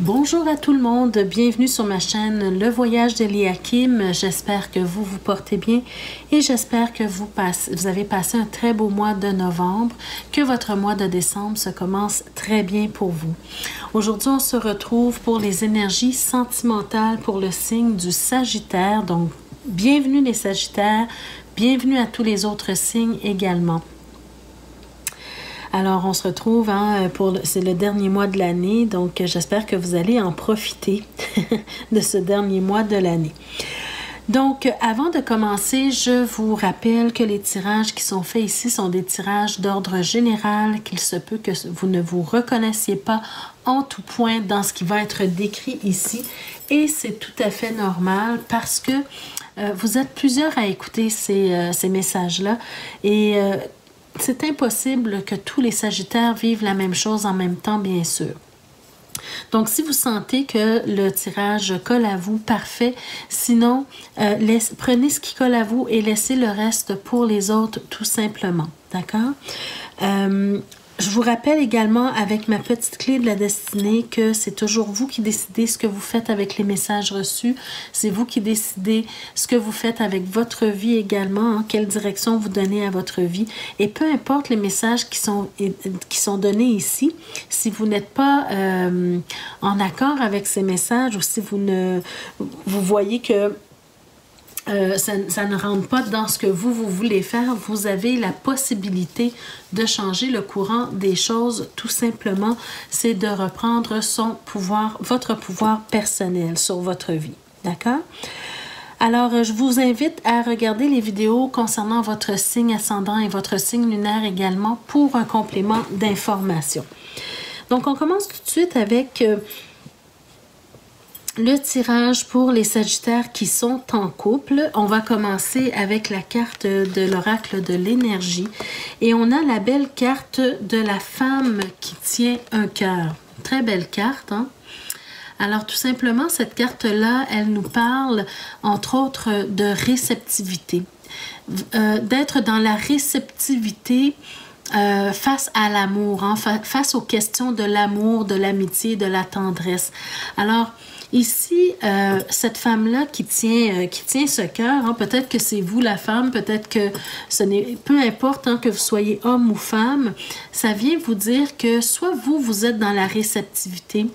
Bonjour à tout le monde, bienvenue sur ma chaîne Le Voyage d'Eliakim. J'espère que vous vous portez bien et j'espère que vous, vous avez passé un très beau mois de novembre, que votre mois de décembre se commence très bien pour vous. Aujourd'hui, on se retrouve pour les énergies sentimentales pour le signe du Sagittaire. Donc, bienvenue les Sagittaires, bienvenue à tous les autres signes également. Alors, on se retrouve hein, pour c'est le dernier mois de l'année, donc j'espère que vous allez en profiter de ce dernier mois de l'année. Donc, avant de commencer, je vous rappelle que les tirages qui sont faits ici sont des tirages d'ordre général, qu'il se peut que vous ne vous reconnaissiez pas en tout point dans ce qui va être décrit ici. Et c'est tout à fait normal parce que euh, vous êtes plusieurs à écouter ces, euh, messages-là. Et euh, c'est impossible que tous les Sagittaires vivent la même chose en même temps, bien sûr. Donc, si vous sentez que le tirage colle à vous, parfait. Sinon, euh, prenez ce qui colle à vous et laissez le reste pour les autres, tout simplement. D'accord? Euh, je vous rappelle également avec ma petite clé de la destinée que c'est toujours vous qui décidez ce que vous faites avec les messages reçus. C'est vous qui décidez ce que vous faites avec votre vie également, hein, quelle direction vous donnez à votre vie. Et peu importe les messages qui sont, qui sont donnés ici, si vous n'êtes pas euh, en accord avec ces messages ou si vous ne vous voyez que euh, ça, ne rentre pas dans ce que vous, vous voulez faire, vous avez la possibilité de changer le courant des choses. Tout simplement, c'est de reprendre son pouvoir, votre pouvoir personnel sur votre vie. D'accord? Alors, je vous invite à regarder les vidéos concernant votre signe ascendant et votre signe lunaire également pour un complément d'information. Donc, on commence tout de suite avec... Euh, le tirage pour les Sagittaires qui sont en couple. On va commencer avec la carte de l'oracle de l'énergie. Et on a la belle carte de la femme qui tient un cœur. Très belle carte, hein? Alors tout simplement, cette carte-là, elle nous parle entre autres de réceptivité. Euh, d'être dans la réceptivité euh, face à l'amour, hein, face aux questions de l'amour, de l'amitié, de la tendresse. Alors, Ici, euh, cette femme-là qui tient, euh, ce cœur, hein, peut-être que c'est vous la femme, peut-être que ce n'est peu importe hein, que vous soyez homme ou femme, ça vient vous dire que soit vous, vous êtes dans la réceptivité,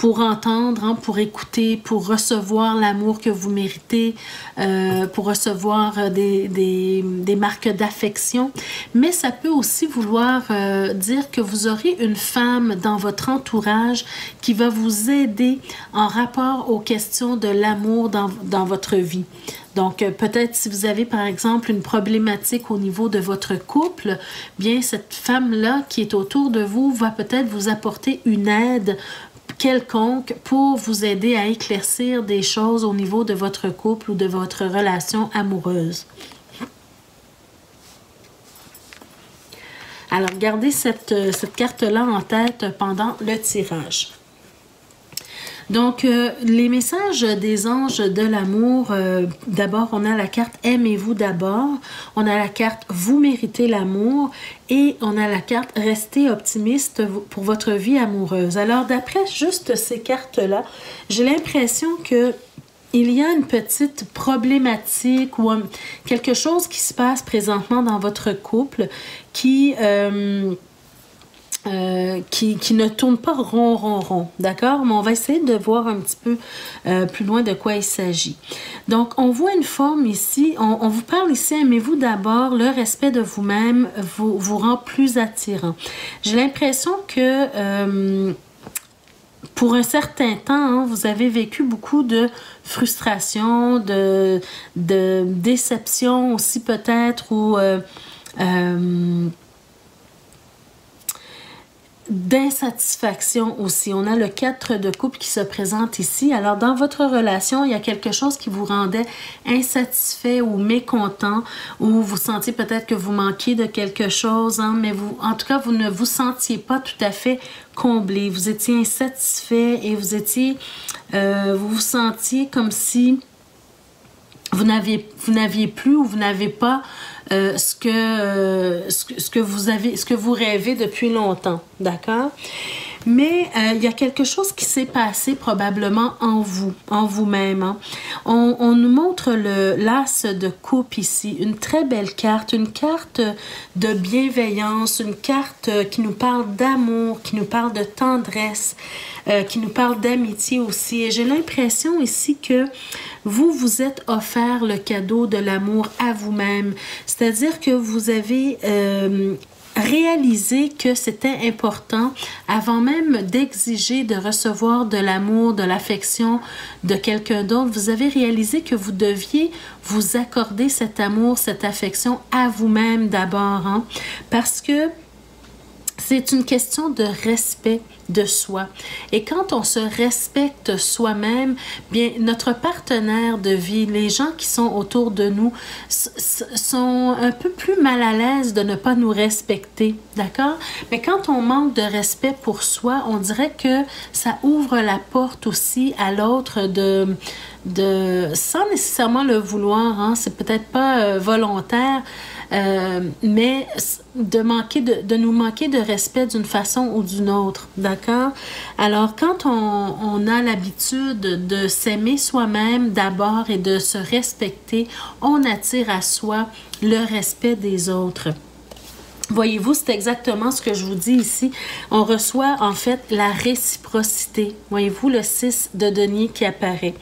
pour entendre, hein, pour écouter, pour recevoir l'amour que vous méritez, euh, pour recevoir euh, des, marques d'affection. Mais ça peut aussi vouloir euh, dire que vous aurez une femme dans votre entourage qui va vous aider en rapport aux questions de l'amour dans, dans votre vie. Donc, peut-être si vous avez par exemple une problématique au niveau de votre couple, bien cette femme-là qui est autour de vous va peut-être vous apporter une aide, quelconque pour vous aider à éclaircir des choses au niveau de votre couple ou de votre relation amoureuse. Alors, gardez cette, cette carte-là en tête pendant le tirage. Donc, euh, les messages des anges de l'amour, euh, d'abord, on a la carte Aimez-vous d'abord, on a la carte Vous méritez l'amour et on a la carte Restez optimiste pour votre vie amoureuse. Alors, d'après juste ces cartes-là, j'ai l'impression que il y a une petite problématique ou quelque chose qui se passe présentement dans votre couple qui... Euh, euh, qui, ne tourne pas rond, rond, rond. D'accord? Mais on va essayer de voir un petit peu euh, plus loin de quoi il s'agit. Donc, on voit une forme ici. On, vous parle ici, aimez-vous d'abord. Le respect de vous-même vous, vous rend plus attirant. J'ai l'impression que... Euh, pour un certain temps, hein, vous avez vécu beaucoup de frustration, de, de déception aussi peut-être, ou d'insatisfaction aussi. On a le 4 de coupe qui se présente ici. Alors, dans votre relation, il y a quelque chose qui vous rendait insatisfait ou mécontent, ou vous sentiez peut-être que vous manquiez de quelque chose, hein, mais vous, en tout cas, vous ne vous sentiez pas tout à fait comblé. Vous étiez insatisfait et vous étiez, euh, vous vous sentiez comme si vous n'aviez plus ou vous n'avez pas euh, ce, que, euh, vous ce que vous rêvez depuis longtemps, d'accord? Mais euh, il y a quelque chose qui s'est passé probablement en vous, en vous-même. Hein. On, nous montre le l'as de coupe ici, une très belle carte, une carte de bienveillance, une carte qui nous parle d'amour, qui nous parle de tendresse, euh, qui nous parle d'amitié aussi. Et j'ai l'impression ici que vous vous êtes offert le cadeau de l'amour à vous-même. C'est-à-dire que vous avez euh, réalisé que c'était important avant même d'exiger de recevoir de l'amour, de l'affection de quelqu'un d'autre. Vous avez réalisé que vous deviez vous accorder cet amour, cette affection à vous-même d'abord, hein, parce que c'est une question de respect de soi. Et quand on se respecte soi-même, bien notre partenaire de vie, les gens qui sont autour de nous sont un peu plus mal à l'aise de ne pas nous respecter, d'accord? Mais quand on manque de respect pour soi, on dirait que ça ouvre la porte aussi à l'autre de de sans nécessairement le vouloir, hein, c'est peut-être pas euh, volontaire, euh, mais de manquer de, de, nous manquer de respect d'une façon ou d'une autre, d'accord? Alors, quand on, on a l'habitude de s'aimer soi-même d'abord et de se respecter, on attire à soi le respect des autres. Voyez-vous, c'est exactement ce que je vous dis ici. On reçoit en fait la réciprocité. Voyez-vous le 6 de denier qui apparaît.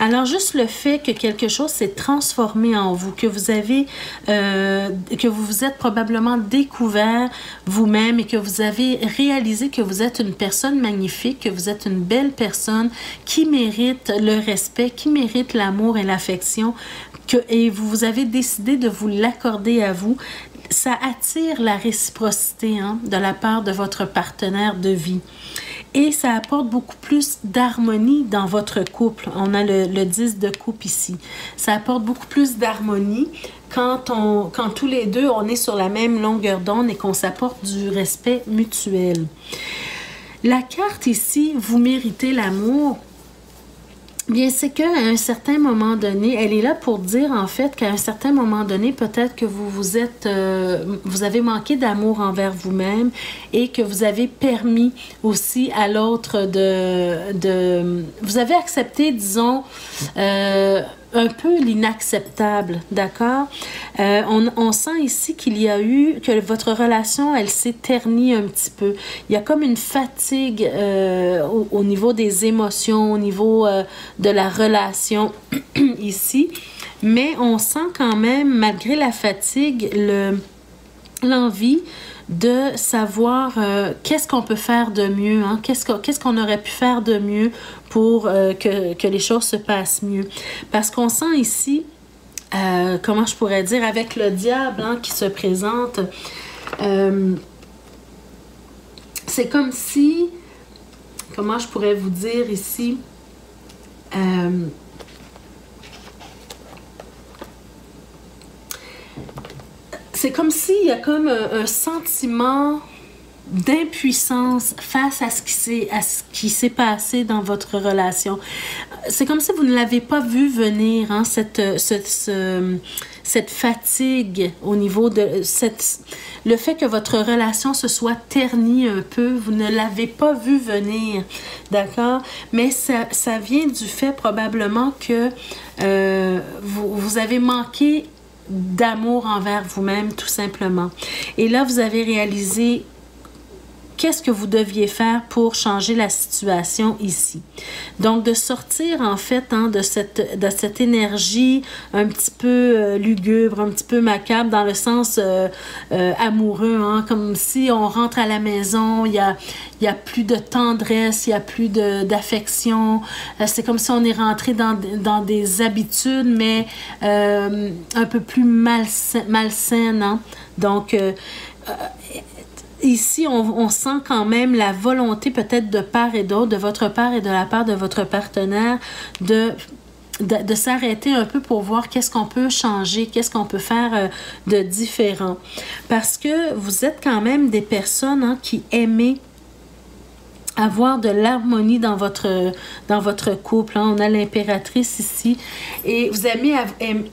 Alors juste le fait que quelque chose s'est transformé en vous, que vous avez, euh, que vous vous êtes probablement découvert vous-même et que vous avez réalisé que vous êtes une personne magnifique, que vous êtes une belle personne qui mérite le respect, qui mérite l'amour et l'affection, que, et vous avez décidé de vous l'accorder à vous, ça attire la réciprocité hein, de la part de votre partenaire de vie. Et ça apporte beaucoup plus d'harmonie dans votre couple. On a le, le 10 de coupe ici. Ça apporte beaucoup plus d'harmonie quand, quand tous les deux, on est sur la même longueur d'onde et qu'on s'apporte du respect mutuel. La carte ici, vous méritez l'amour, Bien, c'est qu'à un certain moment donné, elle est là pour dire en fait qu'à un certain moment donné, peut-être que vous vous êtes, euh, vous avez manqué d'amour envers vous-même et que vous avez permis aussi à l'autre de, de, vous avez accepté, disons, euh, un peu l'inacceptable, d'accord? Euh, on, sent ici qu'il y a eu, que votre relation, elle s'est ternie un petit peu. Il y a comme une fatigue euh, au, au, niveau des émotions, au niveau euh, de la relation ici, mais on sent quand même, malgré la fatigue, le l'envie de savoir euh, qu'est-ce qu'on peut faire de mieux, hein? qu'est-ce qu'on aurait pu faire de mieux pour euh, que, les choses se passent mieux? Parce qu'on sent ici, euh, comment je pourrais dire, avec le diable hein, qui se présente, c'est comme si, comment je pourrais vous dire ici, c'est comme s'il y a comme un, sentiment d'impuissance face à ce qui s'est à ce qui s'est passé dans votre relation. C'est comme si vous ne l'avez pas vu venir, hein, cette, cette, ce, cette fatigue au niveau de cette, le fait que votre relation se soit ternie un peu, vous ne l'avez pas vu venir, d'accord? Mais ça, ça vient du fait probablement que euh, vous, vous avez manqué d'amour envers vous-même, tout simplement. Et là, vous avez réalisé qu'est-ce que vous deviez faire pour changer la situation ici? Donc, de sortir en fait hein, de, cette, de cette énergie un petit peu euh, lugubre, un petit peu macabre dans le sens euh, euh, amoureux, hein, comme si on rentre à la maison, il y a, y a plus de tendresse, il y a plus d'affection. C'est comme si on est rentré dans, dans des habitudes, mais un peu plus malsaines. Hein? Donc, ici, on, sent quand même la volonté peut-être de part et d'autre, de votre part et de la part de votre partenaire, de de, s'arrêter un peu pour voir qu'est-ce qu'on peut changer, qu'est-ce qu'on peut faire euh, de différent. Parce que vous êtes quand même des personnes hein, qui aiment avoir de l'harmonie dans votre, dans votre couple. Hein. On a l'impératrice ici et vous aimez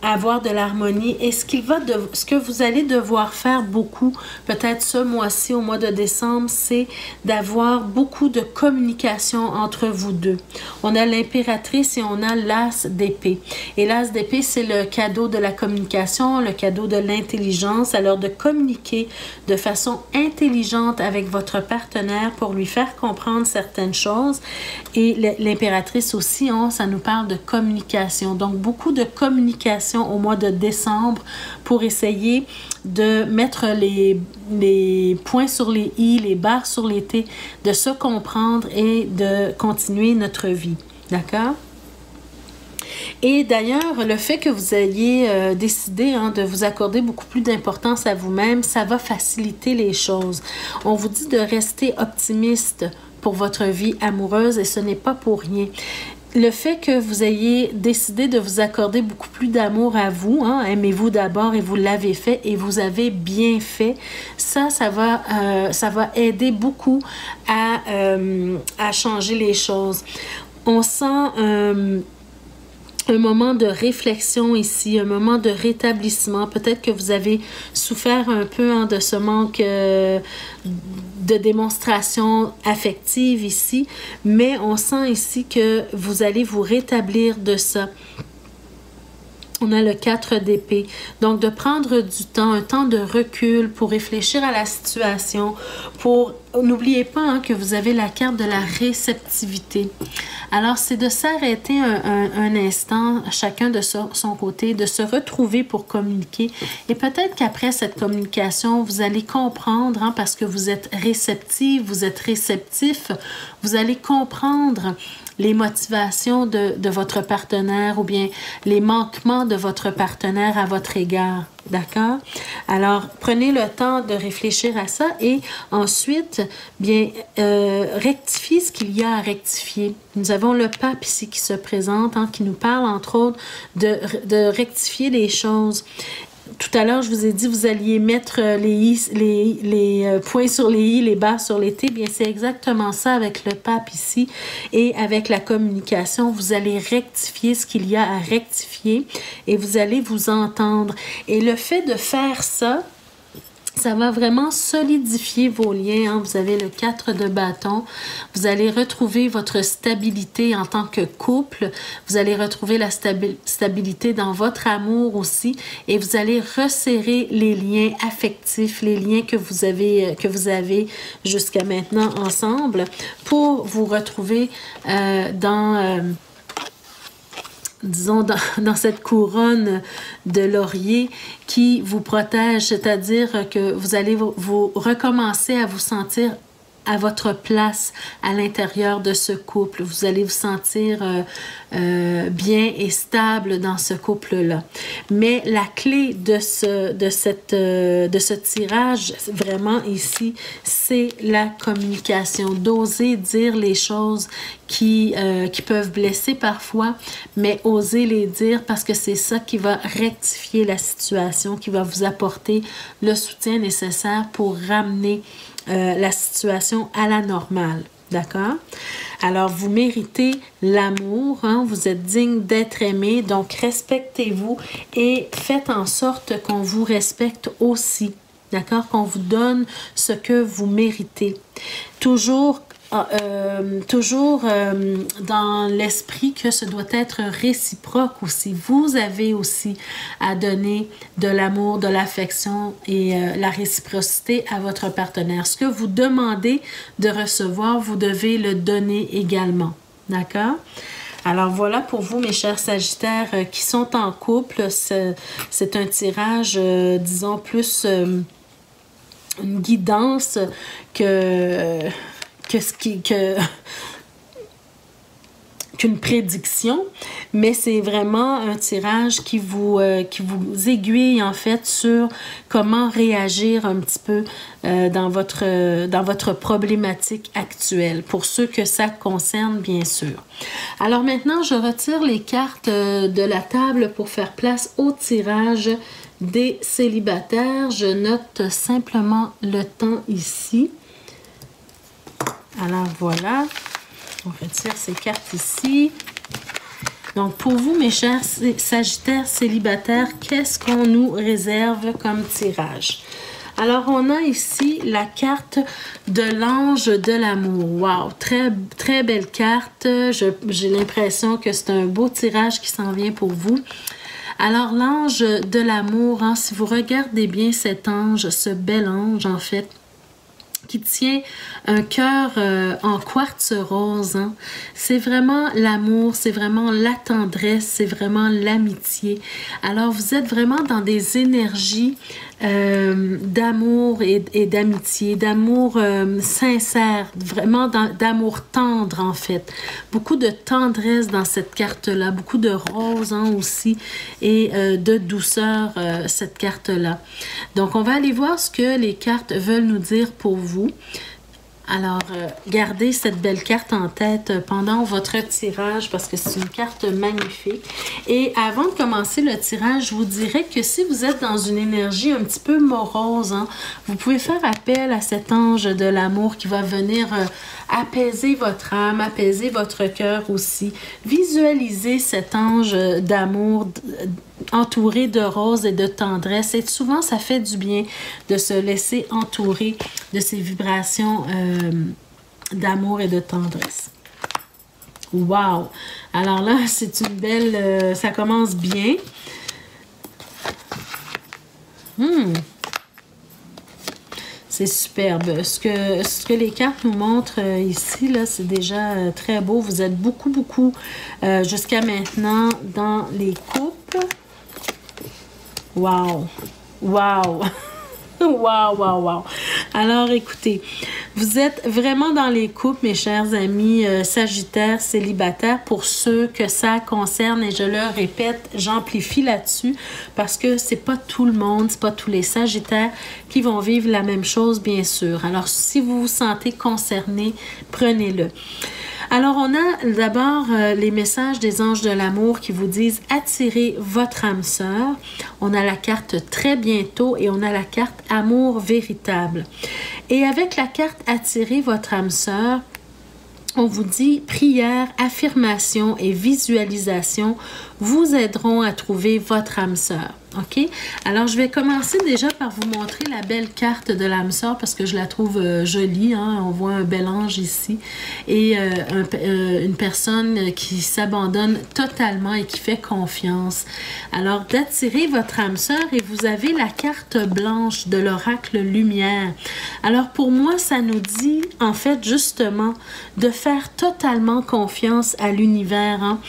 avoir de l'harmonie. Et ce, va ce que vous allez devoir faire beaucoup, peut-être ce mois-ci, au mois de décembre, c'est d'avoir beaucoup de communication entre vous deux. On a l'impératrice et on a l'as d'épée. Et l'as d'épée, c'est le cadeau de la communication, le cadeau de l'intelligence. Alors de communiquer de façon intelligente avec votre partenaire pour lui faire comprendre certaines choses. Et l'impératrice aussi, hein, ça nous parle de communication. Donc, beaucoup de communication au mois de décembre pour essayer de mettre les, points sur les i, les barres sur les t, de se comprendre et de continuer notre vie. D'accord? Et d'ailleurs, le fait que vous ayez euh, décidé hein, de vous accorder beaucoup plus d'importance à vous-même, ça va faciliter les choses. On vous dit de rester optimiste pour votre vie amoureuse et ce n'est pas pour rien le fait que vous ayez décidé de vous accorder beaucoup plus d'amour à vous, hein, aimez-vous d'abord et vous l'avez fait et vous avez bien fait, ça, ça va, euh, ça va aider beaucoup à, euh, à changer les choses. On sent euh, un moment de réflexion ici, un moment de rétablissement. Peut-être que vous avez souffert un peu de ce manque euh, de démonstration affective ici, mais on sent ici que vous allez vous rétablir de ça on a le 4 d'épée. Donc, de prendre du temps, un temps de recul pour réfléchir à la situation, pour... N'oubliez pas hein, que vous avez la carte de la réceptivité. Alors, c'est de s'arrêter un, instant, chacun de son, côté, de se retrouver pour communiquer. Et peut-être qu'après cette communication, vous allez comprendre, hein, parce que vous êtes réceptif, vous êtes réceptif, vous allez comprendre les motivations de, de, votre partenaire ou bien les manquements de votre partenaire à votre égard. D'accord? Alors, prenez le temps de réfléchir à ça et ensuite, bien, euh, rectifiez ce qu'il y a à rectifier. Nous avons le pape ici qui se présente, hein, qui nous parle, entre autres, de, de rectifier les choses tout à l'heure, je vous ai dit, vous alliez mettre euh, les, les, les euh, points sur les i, les barres sur les t. Bien, c'est exactement ça avec le pape ici. Et avec la communication, vous allez rectifier ce qu'il y a à rectifier et vous allez vous entendre. Et le fait de faire ça, ça va vraiment solidifier vos liens. Hein. Vous avez le 4 de bâton. Vous allez retrouver votre stabilité en tant que couple. Vous allez retrouver la stabilité dans votre amour aussi. Et vous allez resserrer les liens affectifs, les liens que vous avez, que vous avez jusqu'à maintenant ensemble pour vous retrouver euh, dans... Euh, disons, dans, cette couronne de laurier qui vous protège, c'est-à-dire que vous allez vous recommencer à vous sentir à votre place à l'intérieur de ce couple. Vous allez vous sentir euh, euh, bien et stable dans ce couple-là. Mais la clé euh, de ce tirage, vraiment ici, c'est la communication. D'oser dire les choses qui peuvent blesser parfois, mais oser les dire parce que c'est ça qui va rectifier la situation, qui va vous apporter le soutien nécessaire pour ramener euh, la situation à la normale. D'accord? Alors, vous méritez l'amour, hein? vous êtes digne d'être aimé, donc respectez-vous et faites en sorte qu'on vous respecte aussi. D'accord? Qu'on vous donne ce que vous méritez. Toujours euh, toujours euh, dans l'esprit que ce doit être réciproque aussi. Vous avez aussi à donner de l'amour, de l'affection et euh, la réciprocité à votre partenaire. Ce que vous demandez de recevoir, vous devez le donner également. D'accord? Alors voilà pour vous, mes chers Sagittaires qui sont en couple. C'est un tirage, disons, plus une guidance que ce qui que qu'une prédiction, mais c'est vraiment un tirage qui vous, euh, qui vous aiguille en fait sur comment réagir un petit peu euh, dans, votre, dans votre problématique actuelle, pour ceux que ça concerne bien sûr. Alors maintenant, je retire les cartes euh, de la table pour faire place au tirage des célibataires. Je note simplement le temps ici. Alors voilà, on retire ces cartes ici. Donc, pour vous, mes chers Sagittaires célibataires, qu'est-ce qu'on nous réserve comme tirage? Alors, on a ici la carte de l'ange de l'amour. Wow! Très, très belle carte. J'ai l'impression que c'est un beau tirage qui s'en vient pour vous. Alors, l'ange de l'amour, hein, si vous regardez bien cet ange, ce bel ange, en fait, qui tient un cœur euh, en quartz rose. Hein. C'est vraiment l'amour, c'est vraiment la tendresse, c'est vraiment l'amitié. Alors vous êtes vraiment dans des énergies euh, d'amour et, d'amitié, d'amour euh, sincère, vraiment d'amour tendre en fait. Beaucoup de tendresse dans cette carte-là, beaucoup de rose hein, aussi et de douceur cette carte-là. Donc on va aller voir ce que les cartes veulent nous dire pour vous alors, euh, gardez cette belle carte en tête euh, pendant votre tirage parce que c'est une carte magnifique. Et avant de commencer le tirage, je vous dirais que si vous êtes dans une énergie un petit peu morose, hein, vous pouvez faire appel à cet ange de l'amour qui va venir euh, apaiser votre âme, apaiser votre cœur aussi. Visualisez cet ange d'amour entouré de roses et de tendresse. Et souvent, ça fait du bien de se laisser entourer de ces vibrations euh, d'amour et de tendresse. Wow! Alors là, c'est une belle... Euh, ça commence bien. Hmm. C'est superbe. Ce que, les cartes nous montrent euh, ici, là, c'est déjà très beau. Vous êtes beaucoup, beaucoup, jusqu'à maintenant, dans les coupes. Wow! Wow! wow, wow, wow. Alors, écoutez, vous êtes vraiment dans les couples, mes chers amis euh, sagittaires, célibataires, pour ceux que ça concerne. Et je le répète, j'amplifie là-dessus parce que c'est pas tout le monde, c'est pas tous les sagittaires qui vont vivre la même chose, bien sûr. Alors, si vous vous sentez concerné, prenez-le. Alors, on a d'abord euh, les messages des anges de l'amour qui vous disent attirez votre âme sœur. On a la carte très bientôt et on a la carte amour véritable. Et avec la carte attirez votre âme sœur, on vous dit prière, affirmation et visualisation vous aideront à trouver votre âme sœur. OK? Alors, je vais commencer déjà par vous montrer la belle carte de l'âme sœur parce que je la trouve euh, jolie. Hein? On voit un bel ange ici et euh, euh, une personne qui s'abandonne totalement et qui fait confiance. Alors, d'attirer votre âme sœur et vous avez la carte blanche de l'oracle lumière. Alors, pour moi, ça nous dit en fait justement de faire totalement confiance à l'univers. Hein?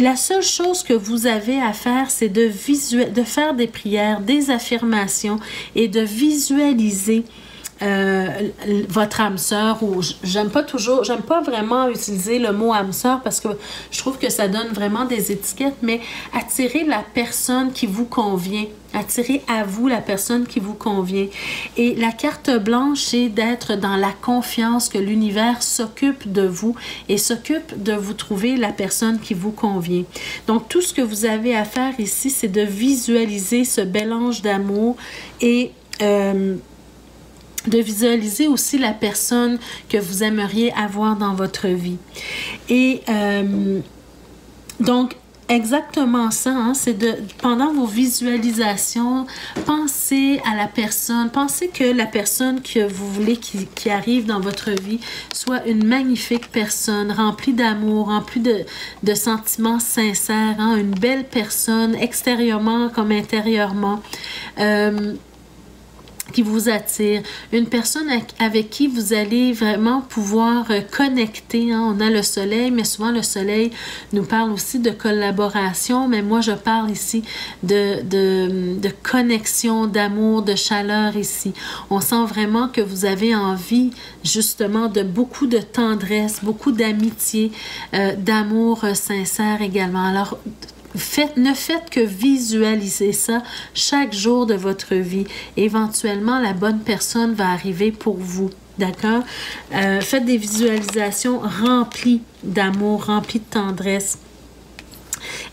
La seule chose que vous avez à faire, c'est de, faire des prières, des affirmations et de visualiser euh, votre âme sœur ou j'aime pas toujours, j'aime pas vraiment utiliser le mot âme sœur parce que je trouve que ça donne vraiment des étiquettes, mais attirer la personne qui vous convient, attirer à vous la personne qui vous convient. Et la carte blanche, c'est d'être dans la confiance que l'univers s'occupe de vous et s'occupe de vous trouver la personne qui vous convient. Donc tout ce que vous avez à faire ici, c'est de visualiser ce bel ange d'amour et euh, de visualiser aussi la personne que vous aimeriez avoir dans votre vie. Et euh, donc, exactement ça, hein, c'est de, pendant vos visualisations, pensez à la personne, pensez que la personne que vous voulez qui, arrive dans votre vie soit une magnifique personne, remplie d'amour, remplie de, de sentiments sincères, hein, une belle personne, extérieurement comme intérieurement. Euh, qui vous attire, une personne avec qui vous allez vraiment pouvoir euh, connecter. Hein. On a le soleil, mais souvent le soleil nous parle aussi de collaboration, mais moi je parle ici de, de, connexion, d'amour, de chaleur ici. On sent vraiment que vous avez envie justement de beaucoup de tendresse, beaucoup d'amitié, euh, d'amour euh, sincère également. Alors, ne faites que visualiser ça chaque jour de votre vie. Éventuellement, la bonne personne va arriver pour vous. D'accord? Euh, faites des visualisations remplies d'amour, remplies de tendresse.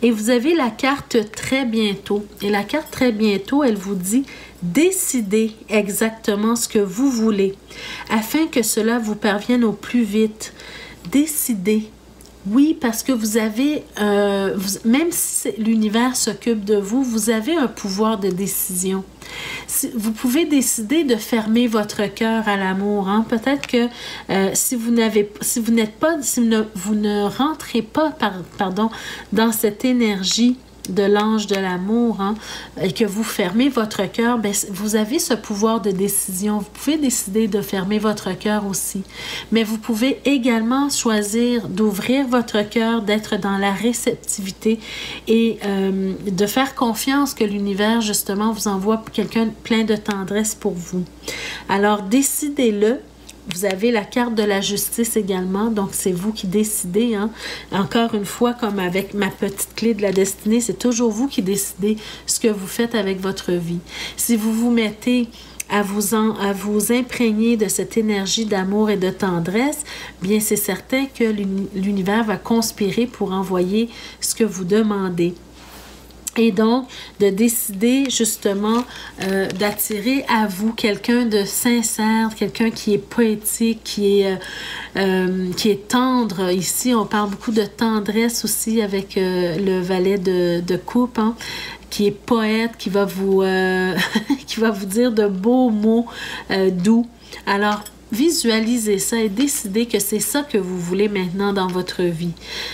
Et vous avez la carte très bientôt. Et la carte très bientôt, elle vous dit décidez exactement ce que vous voulez afin que cela vous parvienne au plus vite. Décidez oui, parce que vous avez, euh, même si l'univers s'occupe de vous, vous avez un pouvoir de décision. Vous pouvez décider de fermer votre cœur à l'amour. Hein. Peut-être que euh, si vous n'avez, si vous n'êtes pas, si vous ne, rentrez pas, pardon, dans cette énergie de l'ange de l'amour hein, et que vous fermez votre cœur, ben, vous avez ce pouvoir de décision. Vous pouvez décider de fermer votre cœur aussi. Mais vous pouvez également choisir d'ouvrir votre cœur, d'être dans la réceptivité et euh, de faire confiance que l'univers, justement, vous envoie quelqu'un plein de tendresse pour vous. Alors, décidez-le vous avez la carte de la justice également, donc c'est vous qui décidez. Hein. Encore une fois, comme avec ma petite clé de la destinée, c'est toujours vous qui décidez ce que vous faites avec votre vie. Si vous vous mettez à vous, à vous imprégner de cette énergie d'amour et de tendresse, bien c'est certain que l'univers va conspirer pour envoyer ce que vous demandez. Et donc, de décider justement euh, d'attirer à vous quelqu'un de sincère, quelqu'un qui est poétique, qui est, euh, euh, qui est tendre. Ici, on parle beaucoup de tendresse aussi avec le valet de, de coupe, hein, qui est poète, qui va vous, qui va vous dire de beaux mots doux. Alors, Visualisez ça et décidez que c'est ça que vous voulez maintenant dans votre vie.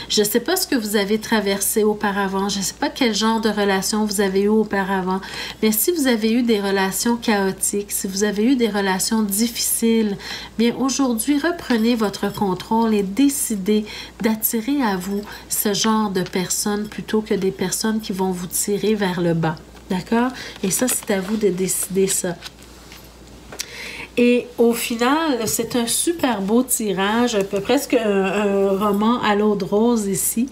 Je ne sais pas ce que vous avez traversé auparavant, je ne sais pas quel genre de relation vous avez eu auparavant, mais si vous avez eu des relations chaotiques, si vous avez eu des relations difficiles, bien aujourd'hui, reprenez votre contrôle et décidez d'attirer à vous ce genre de personnes plutôt que des personnes qui vont vous tirer vers le bas. D'accord? Et ça, c'est à vous de décider ça. Et au final, c'est un super beau tirage, un peu presque un, roman à l'eau de rose ici.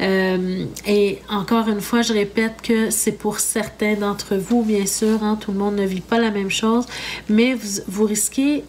Euh, et encore une fois, je répète que c'est pour certains d'entre vous, bien sûr, hein, tout le monde ne vit pas la même chose, mais vous, vous risquez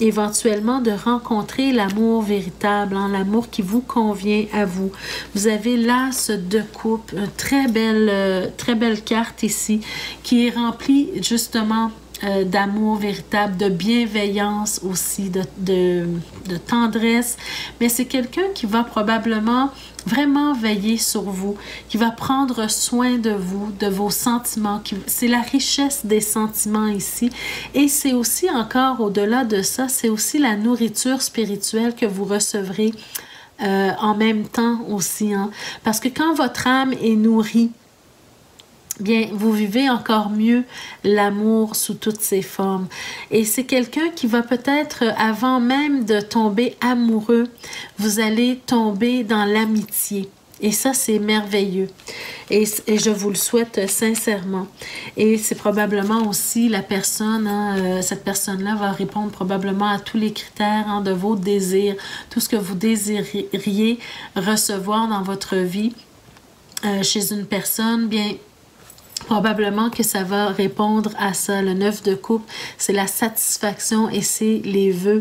éventuellement de rencontrer l'amour véritable, hein, l'amour qui vous convient à vous. Vous avez l'as de coupe, une très belle, euh, très belle carte ici qui est remplie justement euh, d'amour véritable, de bienveillance aussi, de, de, tendresse. Mais c'est quelqu'un qui va probablement vraiment veiller sur vous, qui va prendre soin de vous, de vos sentiments. C'est la richesse des sentiments ici. Et c'est aussi encore au-delà de ça, c'est aussi la nourriture spirituelle que vous recevrez euh, en même temps aussi. Hein. Parce que quand votre âme est nourrie, bien, vous vivez encore mieux l'amour sous toutes ses formes. Et c'est quelqu'un qui va peut-être, avant même de tomber amoureux, vous allez tomber dans l'amitié. Et ça, c'est merveilleux. Et, je vous le souhaite sincèrement. Et c'est probablement aussi la personne, hein, euh, cette personne-là va répondre probablement à tous les critères hein, de vos désirs, tout ce que vous désiriez recevoir dans votre vie. Euh, chez une personne, bien, Probablement que ça va répondre à ça. Le neuf de coupe, c'est la satisfaction et c'est les vœux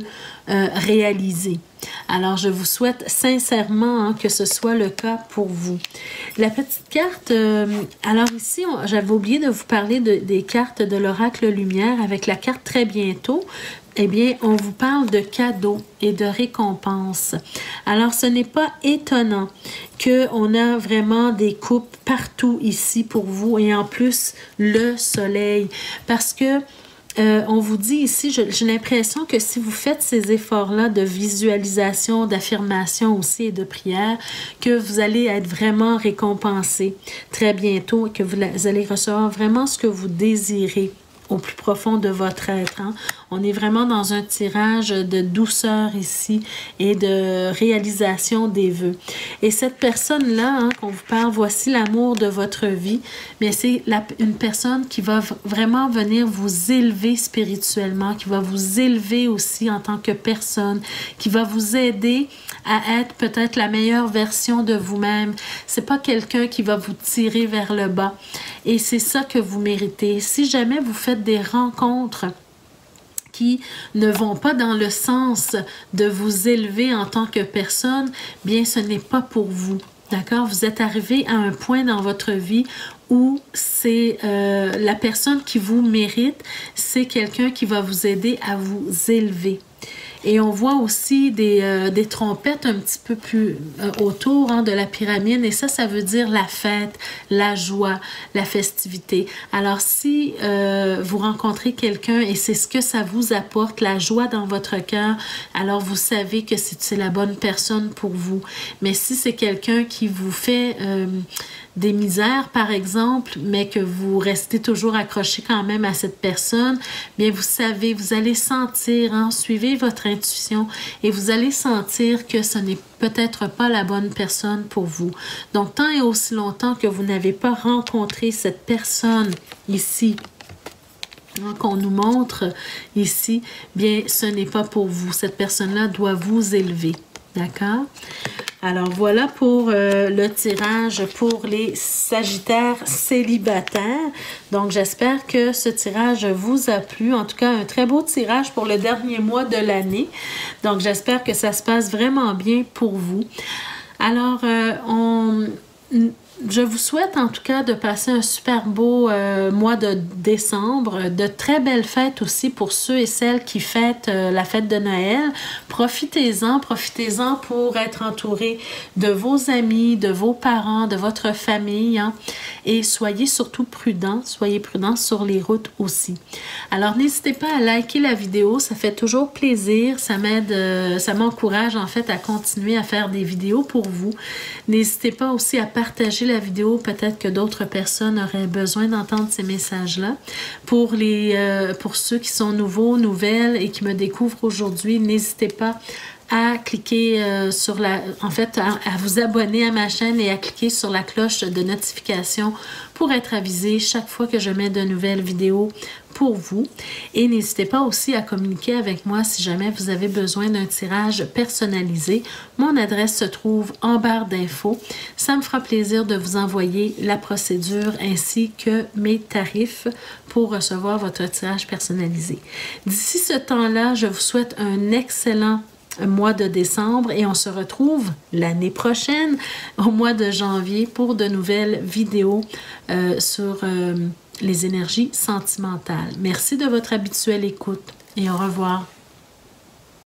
euh, réalisés. Alors, je vous souhaite sincèrement hein, que ce soit le cas pour vous. La petite carte, euh, alors ici, j'avais oublié de vous parler des cartes de l'oracle lumière avec la carte très bientôt eh bien, on vous parle de cadeaux et de récompenses. Alors, ce n'est pas étonnant qu'on a vraiment des coupes partout ici pour vous et en plus le soleil parce que euh, on vous dit ici, j'ai l'impression que si vous faites ces efforts-là de visualisation, d'affirmation aussi et de prière, que vous allez être vraiment récompensé très bientôt et que vous allez recevoir vraiment ce que vous désirez au plus profond de votre être. Hein. On est vraiment dans un tirage de douceur ici et de réalisation des vœux. Et cette personne-là, hein, qu'on vous parle, voici l'amour de votre vie, mais c'est une personne qui va vraiment venir vous élever spirituellement, qui va vous élever aussi en tant que personne, qui va vous aider à être peut-être la meilleure version de vous-même. C'est pas quelqu'un qui va vous tirer vers le bas. Et c'est ça que vous méritez. Si jamais vous faites des rencontres qui ne vont pas dans le sens de vous élever en tant que personne, bien ce n'est pas pour vous. D'accord? Vous êtes arrivé à un point dans votre vie où c'est euh, la personne qui vous mérite, c'est quelqu'un qui va vous aider à vous élever. Et on voit aussi des, euh, trompettes un petit peu plus euh, autour hein, de la pyramide. Et ça, ça veut dire la fête, la joie, la festivité. Alors, si vous rencontrez quelqu'un et c'est ce que ça vous apporte, la joie dans votre cœur, alors vous savez que c'est la bonne personne pour vous. Mais si c'est quelqu'un qui vous fait des misères, par exemple, mais que vous restez toujours accroché quand même à cette personne, bien vous savez, vous allez sentir, hein, suivez votre intuition et vous allez sentir que ce n'est peut-être pas la bonne personne pour vous. Donc, tant et aussi longtemps que vous n'avez pas rencontré cette personne ici, hein, qu'on nous montre ici, bien, ce n'est pas pour vous. Cette personne-là doit vous élever. D'accord? Alors voilà pour euh, le tirage pour les Sagittaires célibataires. Donc j'espère que ce tirage vous a plu. En tout cas, un très beau tirage pour le dernier mois de l'année. Donc j'espère que ça se passe vraiment bien pour vous. Alors, euh, on je vous souhaite en tout cas de passer un super beau euh, mois de décembre, de très belles fêtes aussi pour ceux et celles qui fêtent euh, la fête de Noël. Profitez-en, profitez-en pour être entouré de vos amis, de vos parents, de votre famille hein. et soyez surtout prudents, soyez prudents sur les routes aussi. Alors n'hésitez pas à liker la vidéo, ça fait toujours plaisir, ça m'aide, euh, ça m'encourage en fait à continuer à faire des vidéos pour vous. N'hésitez pas aussi à partager la vidéo, peut-être que d'autres personnes auraient besoin d'entendre ces messages-là. Pour, les, euh, pour ceux qui sont nouveaux, nouvelles et qui me découvrent aujourd'hui, n'hésitez pas à cliquer euh, sur la, en fait, à, vous abonner à ma chaîne et à cliquer sur la cloche de notification pour être avisé chaque fois que je mets de nouvelles vidéos pour vous. Et n'hésitez pas aussi à communiquer avec moi si jamais vous avez besoin d'un tirage personnalisé. Mon adresse se trouve en barre d'infos. Ça me fera plaisir de vous envoyer la procédure ainsi que mes tarifs pour recevoir votre tirage personnalisé. D'ici ce temps-là, je vous souhaite un excellent mois de décembre et on se retrouve l'année prochaine au mois de janvier pour de nouvelles vidéos euh, sur euh, les énergies sentimentales. Merci de votre habituelle écoute et au revoir.